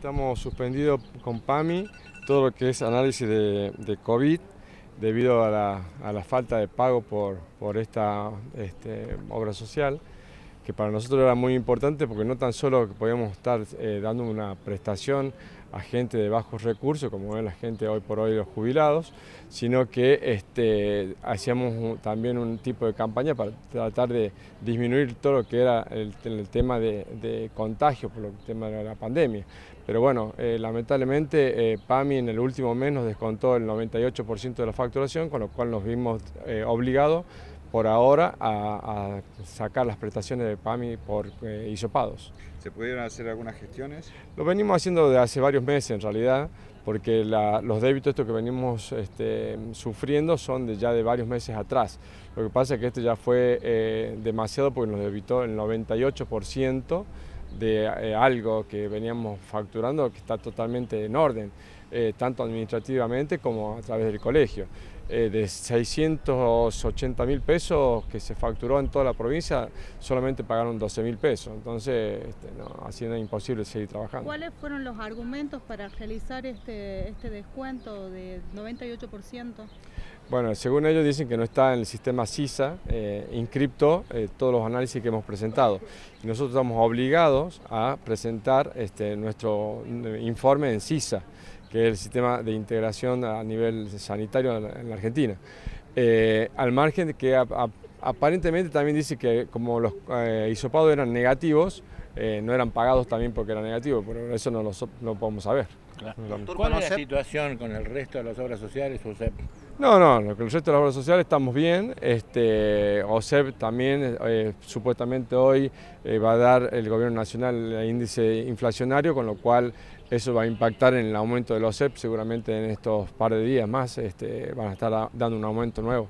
Estamos suspendidos con PAMI todo lo que es análisis de, COVID debido a la, falta de pago por, por esta este, obra social que para nosotros era muy importante porque no tan solo podíamos estar eh, dando una prestación a gente de bajos recursos, como es la gente hoy por hoy los jubilados, sino que este, hacíamos también un tipo de campaña para tratar de disminuir todo lo que era el, tema de, contagio por el tema de la pandemia. Pero bueno, eh, lamentablemente eh, PAMI en el último mes nos descontó el 98% de la facturación, con lo cual nos vimos obligados por ahora a, sacar las prestaciones de PAMI por eh, isopados. ¿Se pudieron hacer algunas gestiones? Lo venimos haciendo desde hace varios meses en realidad, porque los débitos estos que venimos este, sufriendo son de, ya de varios meses atrás. Lo que pasa es que este ya fue eh, demasiado porque nos debitó el 98% de eh, algo que veníamos facturando que está totalmente en orden, tanto administrativamente como a través del colegio. Eh, de 680 mil pesos que se facturó en toda la provincia, solamente pagaron 12 mil pesos. Entonces, este, imposible seguir trabajando. ¿Cuáles fueron los argumentos para realizar este, este descuento de 98%? Bueno, según ellos dicen que no está en el sistema CISA eh, inscripto eh, todos los análisis que hemos presentado. Y nosotros estamos obligados a presentar este, nuestro informe en CISA que es el sistema de integración a nivel sanitario en la Argentina. Eh, al margen de que aparentemente también dice que como los eh, hisopados eran negativos, eh, no eran pagados también porque eran negativos, pero eso no lo podemos saber. ¿Cuál es la situación con el resto de las obras sociales, OSEP? No, no, con el resto de las obras sociales estamos bien. Este, OSEP también, supuestamente hoy va a dar el gobierno nacional el índice inflacionario, con lo cual eso va a impactar en el aumento de los CEP, seguramente en estos par de días más este, van a estar dando un aumento nuevo.